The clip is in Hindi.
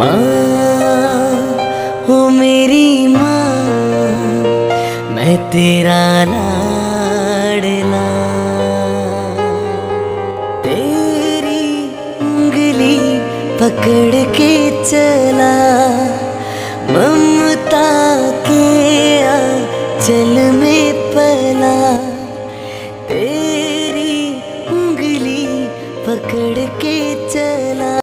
माँ। हो मेरी माँ, मैं तेरा लाडला। तेरी उंगली पकड़ के चला, ममता के चल में पला। तेरी उंगली पकड़ के चला